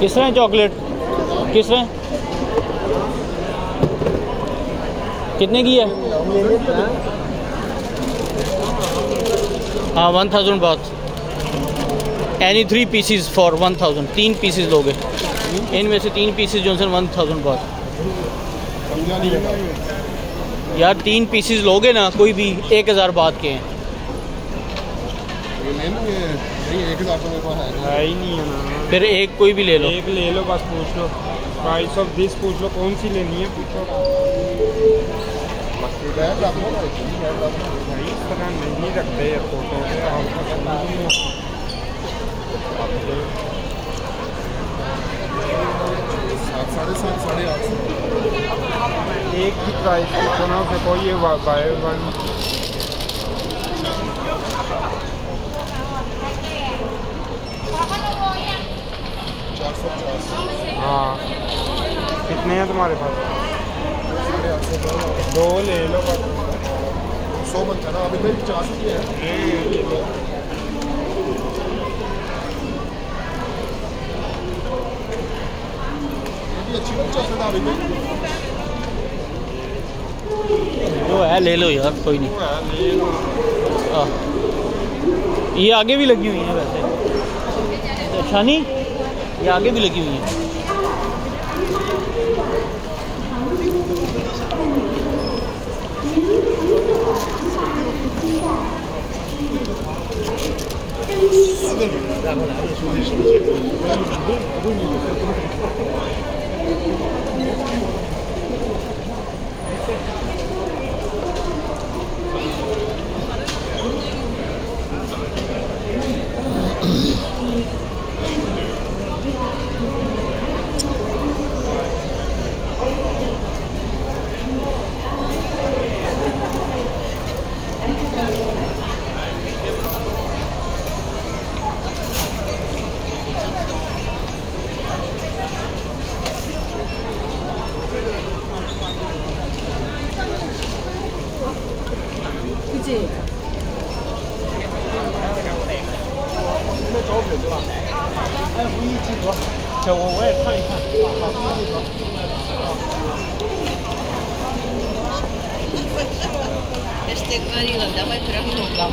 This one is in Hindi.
किस तरह है चॉकलेट? किस तरह? कितने की है? हाँ वन थाउज़ेंड बात any three pieces for one thousand तीन पीसीज लोगे। इनमें से तीन पीसीज जो वन थाउज़ेंड बात यार, तीन पीसीज लोगे ना, कोई भी एक हज़ार बात के हैं। ये ले लूँ ये नहीं एक हज़ार तो मेरे पास है है ही नहीं है ना। फिर एक कोई भी ले लो। एक ले लो बस पूछ लो। प्राइस ऑफ़ दिस पूछ लो कौन सी लेनी है पूछो ही भाई इस तरह नहीं रखते फ़ोटो। सात साढ़े सात साढ़े आठ। एक की प्राइस पूछो ना कोई ये वन चार सौ पचास हाँ हैं तुम्हारे पास। दो ले लो। सौ बनता ना अभी मेरी पचास ही। है भी अच्छी पचास है अभी जो है ले लो यार कोई नहीं। है आ, ये आगे भी लगी हुई हैं वैसे। अच्छा नहीं ये आगे भी लगी हुई हैं। bonito. Я же тебе говорила, давай прям внукам.